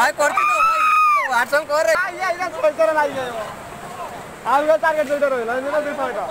भाई, करती तो भाई। व्हाट्सएप कर रे। आइए आइए सोच रहा लाइए आओ टारगेट सोच रहा है ना बिफोर का